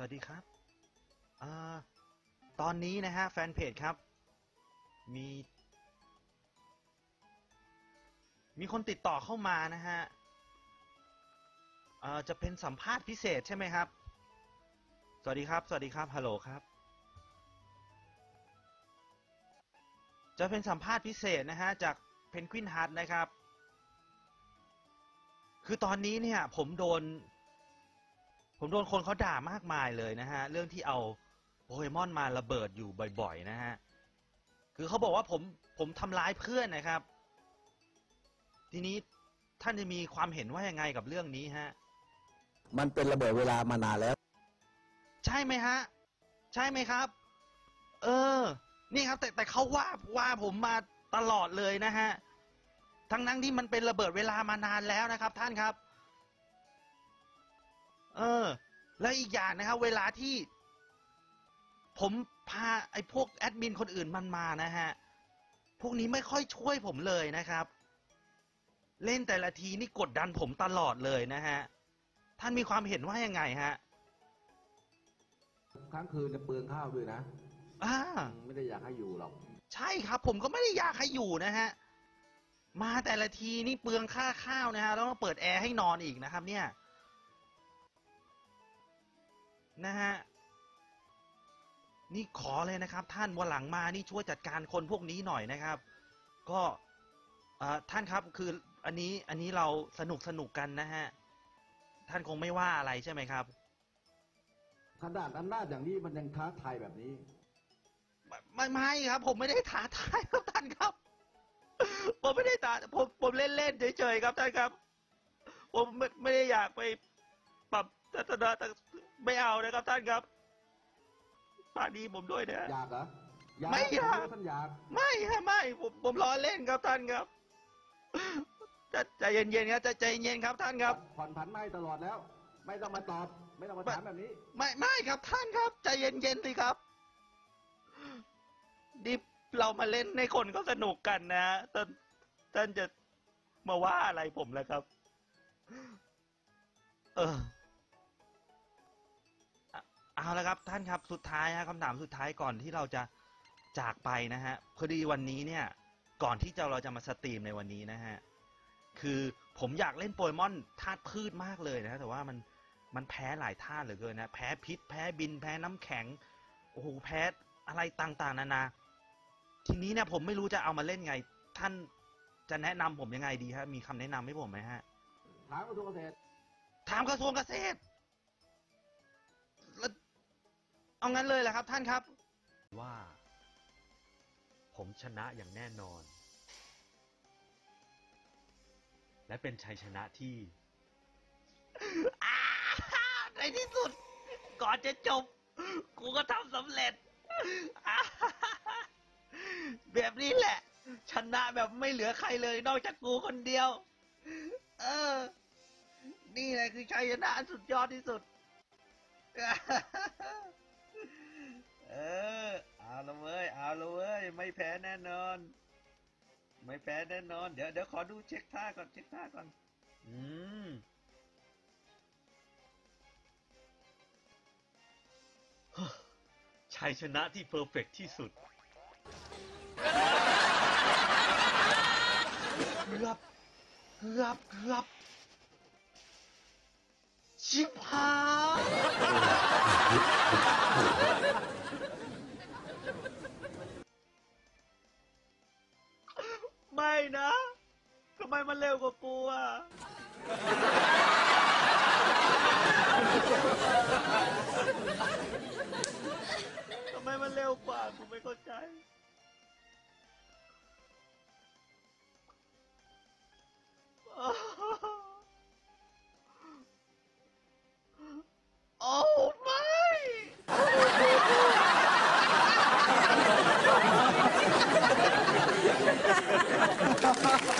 วัสดีครับอตอนนี้นะฮะแฟนเพจครับ มี มีคนติดต่อเข้ามานะฮะจะเป็นสัมภาษณ์พิเศษใช่ไหมครับ สวัสดีครับ สวัสดีครับ ฮัลโหลครับ จะเป็นสัมภาษณ์พิเศษนะฮะจากเพนกวินฮัทนะครับ คือตอนนี้เนี่ยผมโดน ผมโดนคนเขาด่ามากมายเลยนะฮะ เรื่องที่เอาโปเกมอนมาระเบิดอยู่บ่อย ๆ นะฮะ คือเขาบอกว่าผมผมทำร้ายเพื่อนนะครับ ทีนี้ท่านจะมีความเห็นว่ายังไงกับเรื่องนี้ฮะ มันเป็นระเบิดเวลามานานแล้ว ใช่ไหมฮะ ใช่ไหมครับ เออ นี่ครับ แต่แต่เขาว่าว่าผมมาตลอดเลยนะฮะ ทั้งนั้นที่มันเป็นระเบิดเวลามานานแล้วนะครับ ท่านครับ เออ แล้วอีกอย่างนะครับ เวลาที่ ผมพาไอ้พวกแอดมินคนอื่นมันมานะฮะ พวกนี้ไม่ค่อยช่วยผมเลยนะครับ เล่นแต่ละทีนี่กดดันผมตลอดเลยนะฮะ ท่านมีความเห็นว่ายังไงฮะครั้งคืนจะเปลืองข้าวด้วยนะอ่าไม่ได้อยากให้อยู่หรอก ใช่ครับ ผมก็ไม่ได้อยากให้อยู่นะฮะ มาแต่ละทีนี่เปลืองค่าข้าวนะฮะแล้วต้องเปิดแอร์ให้นอนอีกนะครับ เนี่ย นะฮะนี่ขอเลยนะครับ ท่านวันหลังมานี่ช่วยจัดการคนพวกนี้หน่อยนะครับ ก็เอ่อท่านครับคืออันนี้อันนี้เราสนุกสนุกกันนะฮะท่านคงไม่ว่าอะไรใช่ไหมครับขนาดอำนาจอย่างนี้มันยังท้าทายแบบนี้ ไม่ไม่ไม่ครับ ผมไม่ได้ท้าทายครับท่านครับ ผมไม่ได้ท้าผมผมเล่นเล่นๆเฉยๆครับท่านครับ ผมไม่ไม่ได้อยากไปปรับ ทัศนะต่างไม่เอานะครับท่านครับปาดีผมด้วยนะ อยากเหรออยากไม่อยาก ท่านอยาก ไม่ฮะไม่ผมผมล้อเล่นครับท่านครับจะใจเย็นๆครับจะใจเย็นครับท่านครับ ผ่อนผันไม่ตลอดแล้ว ไม่ต้องมาตอบ ไม่ต้องมาถามแบบนี้ ไม่ไม่ครับท่านครับ ใจเย็นๆสิครับดิเรามาเล่นในคนเขาสนุกกันนะท่านท่านจะมาว่าอะไรผมแล้วครับ เอออะ เอาละครับท่านครับสุดท้ายฮะคำถามสุดท้ายก่อนที่เราจะจากไปนะฮะพอดีวันนี้เนี่ยก่อนที่จะเราจะมาสตรีมในวันนี้นะฮะคือผมอยากเล่นโปเกมอนธาตุพืชมากเลยนะแต่ว่ามันมันแพ้หลายท่าตุเหลือเกินนะแพ้พิษ แพ้บินแพ้น้ำแข็งโอ้โหแพ้อะไรต่างๆ นานา ทีนี้เนี่ยผมไม่รู้จะเอามาเล่นไง ท่านจะแนะนำผมยังไงดีฮะมีคำแนะนำให้ผมไหมฮะถามกระทรวงเกษตรถามกระทรวงเกษตร งั้นเลยแหละครับท่านครับ ว่า ผมชนะอย่างแน่นอน และเป็นชัยชนะที่อ่าในที่สุด ก่อนจะจบ กูก็ทำสำเร็จอ่าแบบนี้แหละ ชนะแบบไม่เหลือใครเลย นอกจากกูคนเดียว เออ นี่แหละคือชัยชนะอันสุดยอดที่สุด เออ เอาละเว้ย เอาละเว้ย ไม่แพ้แน่นอน ไม่แพ้แน่นอน เดี๋ยวเดี๋ยวขอดูเช็คท่าก่อน เช็คท่าก่อน อืม ชัยชนะที่เพอร์เฟกที่สุดเกือบเกือบเกือบชิบหาย มันเร็วกว่ากูอะทำไมมันเร็วกว่ากูไม่เข้าใจ โอ้ไม่ Ha!